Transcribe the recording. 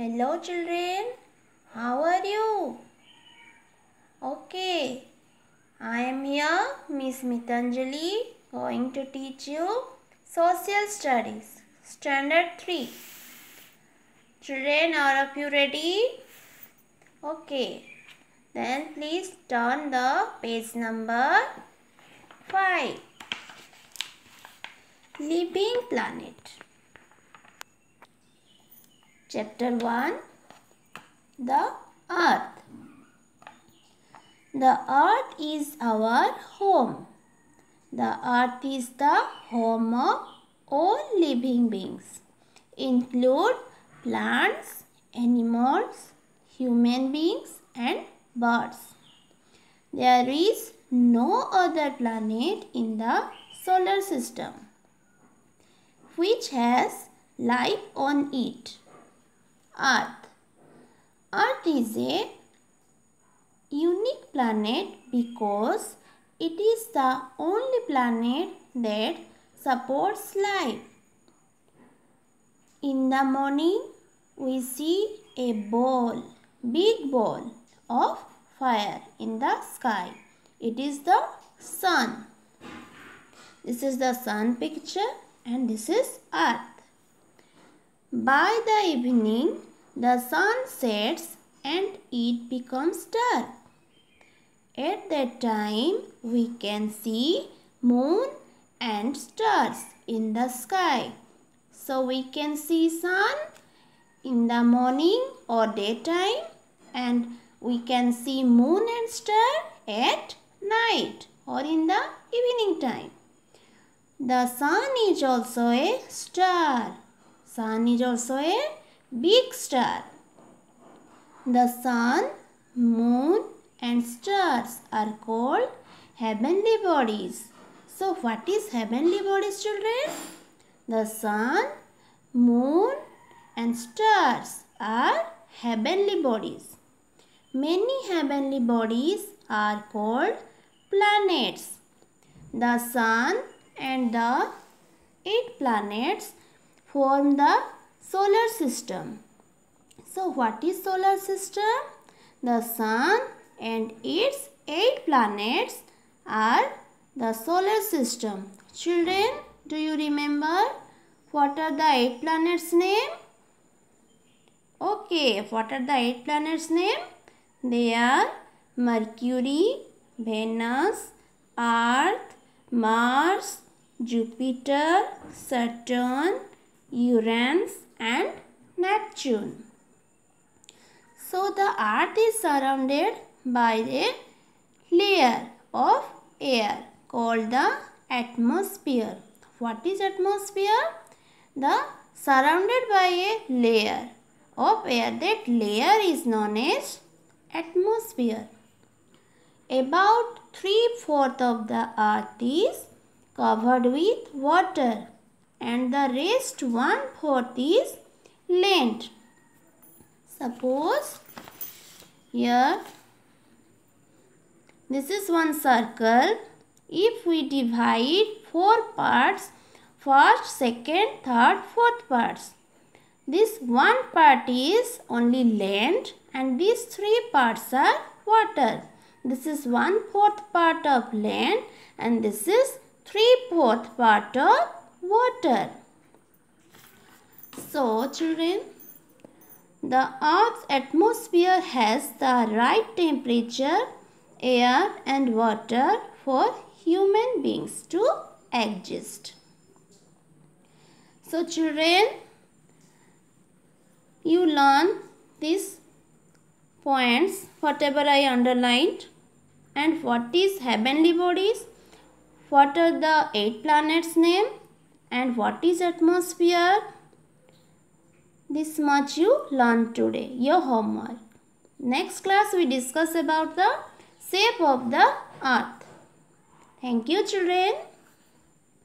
Hello children, how are you? Okay, I am here, Miss Mitanjali, going to teach you Social Studies, Standard 3. Children, are of you ready? Okay, then please turn the page number 5. Living Planet. Chapter 1 The Earth. The earth is our home. The earth is the home of all living beings, include plants, animals, human beings and birds. There is no other planet in the solar system which has life on it. Earth. Earth is a unique planet because it is the only planet that supports life. In the morning, we see a ball, big ball of fire in the sky. It is the sun. This is the sun picture and this is earth. By the evening, the sun sets and it becomes dark. At that time, we can see moon and stars in the sky. So we can see sun in the morning or daytime and we can see moon and star at night or in the evening time. The sun is also a star. Sun is also a big star. The sun, moon and stars are called heavenly bodies. So what is heavenly bodies children? The sun, moon and stars are heavenly bodies. Many heavenly bodies are called planets. The sun and the eight planets form the solar system. So what is solar system? The sun and its eight planets are the solar system. Children, do you remember what are the eight planets name? Okay, what are the eight planets name? They are Mercury, Venus, Earth, Mars, Jupiter, Saturn, Uranus and Neptune. So the earth is surrounded by a layer of air called the atmosphere. What is atmosphere? The surrounded by a layer of air. That layer is known as atmosphere. About three-fourth of the earth is covered with water and the rest one fourth is land. Suppose here this is one circle. If we divide four parts, first, second, third, fourth parts. This one part is only land and these three parts are water. This is one fourth part of land and this is three fourth part of water. So children, the earth's atmosphere has the right temperature, air and water for human beings to exist. So children, you learn these points whatever I underlined and what is heavenly bodies, what are the eight planets name and what is atmosphere? This much you learned today. Your homework. Next class we discuss about the shape of the earth. Thank you children